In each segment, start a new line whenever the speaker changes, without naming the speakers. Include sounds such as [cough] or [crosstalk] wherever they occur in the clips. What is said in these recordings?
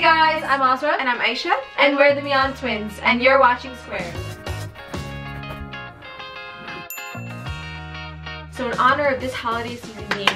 Hey guys, I'm Azra.
And I'm Aisha.
And we're the Mian twins. And you're watching Squared.
So in honor of this holiday season being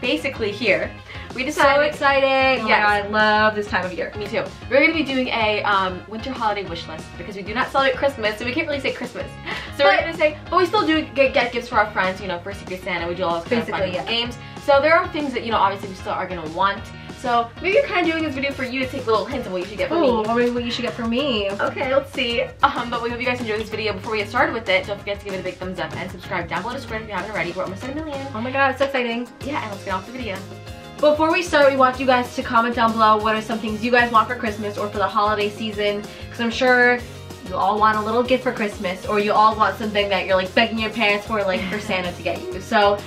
basically here, we decided- So
exciting. Oh
Yes.
god, I love this time of year.
Me too. We're going to be doing a um, winter holiday wish list because we do not celebrate Christmas, so we can't really say Christmas. So we're
But-
going to say, but we still do get, get gifts for our friends, you know, for Secret Santa. We do all those kind of fun
yeah.
games. So there are things that, you know, obviously we still are to want. So maybe you're kind of doing this video for you to take little hints of what you should get for
Oh,
me.
or maybe what you should get for me.
Okay, let's see. Um, but we hope you guys enjoyed this video. Before we get started with it, don't forget to give it a big thumbs up and subscribe down below to Squared if you haven't already. We're almost at a million.
Oh my god, it's so exciting.
Yeah, and let's get off the video.
Before we start, we want you guys to comment down below what are some things you guys want for Christmas or for the holiday season. Because I'm sure you all want a little gift for Christmas or you all want something that you're like begging your parents for, like for Santa to get you. So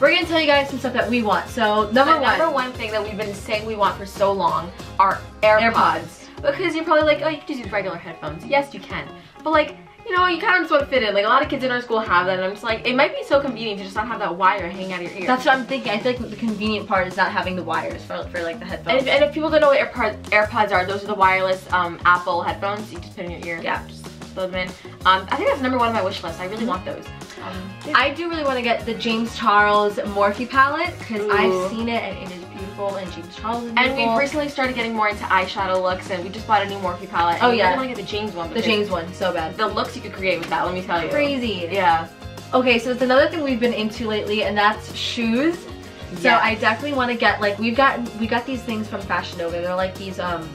we're going to tell you guys some stuff that we want. So number
the
one.
number one thing that we've been saying we want for so long are AirPods.
AirPods.
Because you're probably like, oh, you can just use regular headphones. Yes, you can. But like, you know, you kind of just want to fit in. Like a lot of kids in our school have that, and I'm just like, it might be so convenient to just not have that wire hanging out of your ear.
That's what I'm thinking. I feel like the convenient part is not having the wires for, for like the
and
headphones.
if, and if people don't know what AirPods, AirPods are, those are the wireless um, Apple headphones. You just put in your ear.
Yeah.
Just throw them in. Um, I think that's number one on my wish list. I really want those. Yeah.
I do really want to get the James Charles Morphe palette because I've seen it and it is beautiful and James Charles is beautiful.
And we've recently started getting more into eyeshadow looks, and we just bought a new Morphe palette.
Oh, yeah.
I want to get the James one.
the James one, so bad.
The looks you could create with that, let me tell you.
Crazy.
Yeah.
Okay, so it's another thing we've been into lately, and that's shoes. So
Yes.
I definitely want to get like we've got we got these things from Fashion Nova. They're like these um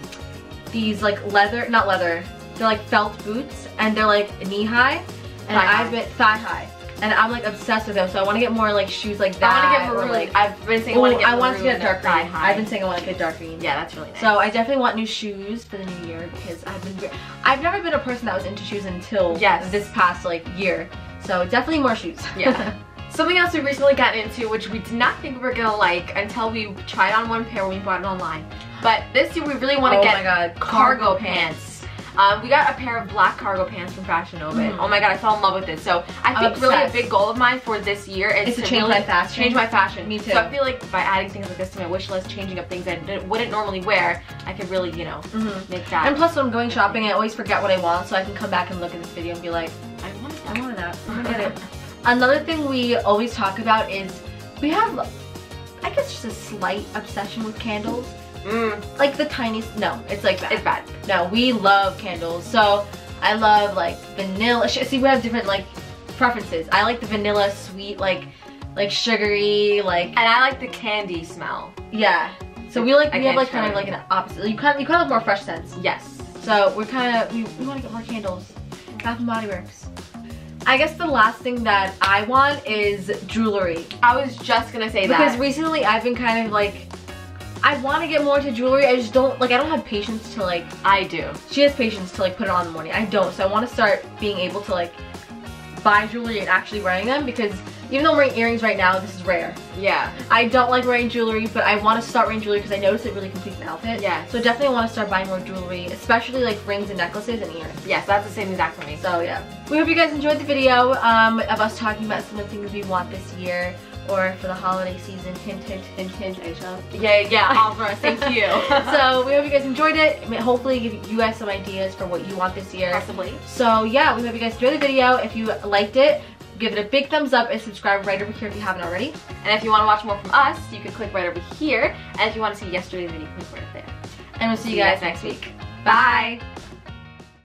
these like leather, not leather. They're like felt boots, and they're like knee high, and
Thigh.
I've been thigh high, and I'm like obsessed with them. So I want to get more like shoes like that.
I want to get maroon.
Like,
I've been saying I
Ooh,
want to get
I want to get a dark green.
high.
I've been saying I want to get dark green.
Yeah, that's really nice.
So I definitely want new shoes for the new year because I've been I've never been a person that was into shoes until
Yes.
this past like year. So definitely more shoes.
Yeah. [laughs] Something else we recently got into, which we did not think we were gonna like until we tried on one pair when we bought it online. But this year we really want to
oh
get
my god,
cargo pants. Um, we got a pair of black cargo pants from Fashion Nova.
Mhm.
Oh my god, I fell in love with this. So I
I'm
think really a big goal of mine for this year is
Is to change
really
my fashion.
Change my fashion.
Me too.
So I feel like by adding things like this to my wish list, changing up things I wouldn't normally wear, I could really, you know,
Mhm.
make that.
And plus when I'm going shopping, I always forget what I want, so I can come back and look at this video and be like,
I want that.
I wanted that. [laughs] I'm gonna get it. Another thing we always talk about is we have, I guess, just a slight obsession with candles.
Mm,
Like the tiniest. No, it's like bad.
it's bad.
No, we love candles. So I love like vanilla. See, we have different like preferences. I like the vanilla sweet, like like sugary, like
And I like the candy smell.
yeah. So we like we have like kind of like an opposite. You kind of you kind of have more fresh scents.
Yes.
So we're kind of we, we want to get more candles. Bath and Body Works. I guess the last thing that I want is jewelry
I was just gonna say
because
that.
Because recently I've been kind of like I want to get more into jewelry. I just don't like I don't have patience to like
I do.
she has patience to like put it on in the morning. I don't. So I want to start being able to like buy jewelry and actually wearing them because even though I'm wearing earrings right now, this is rare.
Yeah.
I don't like wearing jewelry, but I want to start wearing jewelry because I notice it really completes an outfit.
Yeah.
So definitely want to start buying more jewelry, especially like rings and necklaces and earrings.
Yes, that's the same exact for me.
So yeah. We hope you guys enjoyed the video um, of us talking about some of the things we want this year or for the holiday season. Hint, hint, hint, hint, Aisha.
Yeah, yeah, Alvaro, [laughs] thank you. [laughs]
so we hope you guys enjoyed it. Hopefully give you guys some ideas for what you want this year.
possibly.
So yeah, we hope you guys enjoyed the video. If you liked it, give it a big thumbs up and subscribe right over here if you haven't already.
And if you want to watch more from us, you can click right over here. And if you want to see yesterday's video, click right there.
And we'll see you
See you
guys
guys
next week.
Bye.